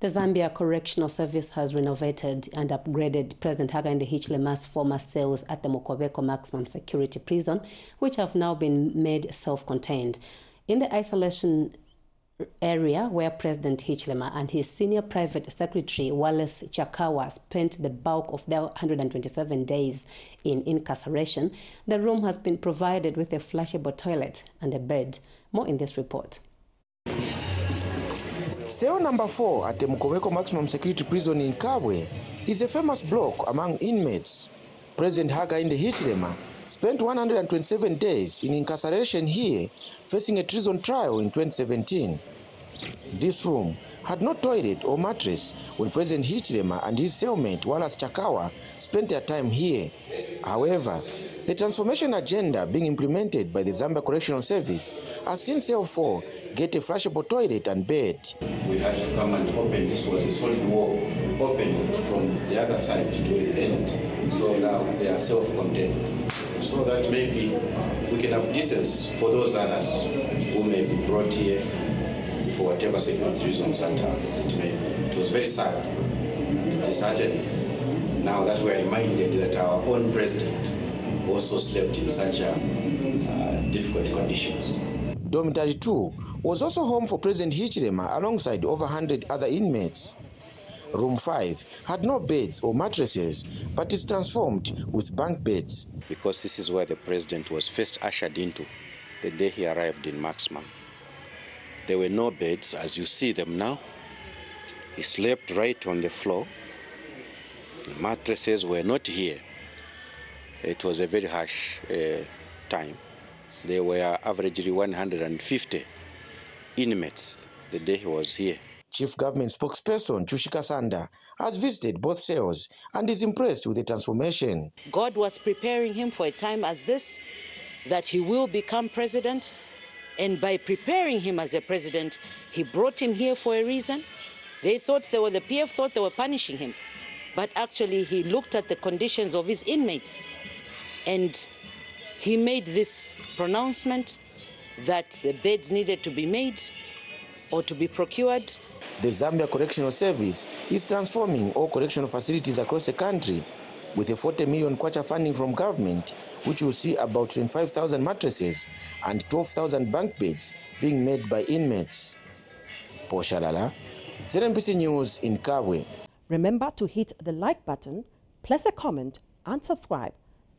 The Zambia Correctional Service has renovated and upgraded President Hakainde Hichilema's former cells at the Mukobeko Maximum Security Prison, which have now been made self-contained. In the isolation area where President Hichilema and his senior private secretary Wallace Chakawa spent the bulk of their 127 days in incarceration, the room has been provided with a flushable toilet and a bed. More in this report. Cell number 4 at the Mukoweko Maximum Security Prison in Kabwe is a famous block among inmates. President haga Hakainde Hichilema spent 127 days in incarceration here, facing a treason trial in 2017. This room had no toilet or mattress when President Hichilema and his cellmate Wallace Chakawa spent their time here. However, the transformation agenda being implemented by the Zambia Correctional Service has Cell 4 get a flushable toilet and bed. We had to come and open, this was a solid wall, we opened it from the other side to the end, so now they are self-contained. So that maybe we can have distance for those others who may be brought here for whatever security reasons that uh, it may. It was very sad, disheartening. Now that we are reminded that our own president also slept in such uh, uh, difficult conditions. Dormitory 2 was also home for President Hichilema alongside over 100 other inmates. Room 5 had no beds or mattresses, but is transformed with bunk beds. Because this is where the president was first ushered into the day he arrived in Maximum. There were no beds as you see them now. He slept right on the floor. The mattresses were not here. It was a very harsh uh, time. There were averagely 150 inmates the day he was here. Chief Government spokesperson Chushi Kasanda has visited both cells and is impressed with the transformation. God was preparing him for a time as this, that he will become president. And by preparing him as a president, he brought him here for a reason. They thought they were, the PF thought they were punishing him. But actually, he looked at the conditions of his inmates and he made this pronouncement that the beds needed to be made or to be procured. The Zambia Correctional Service is transforming all correctional facilities across the country with a 40 million kwacha funding from government, which will see about 25,000 mattresses and 12,000 bunk beds being made by inmates. Paul Shalala, ZNBC News in Kabwe. Remember to hit the like button, place a comment, and subscribe.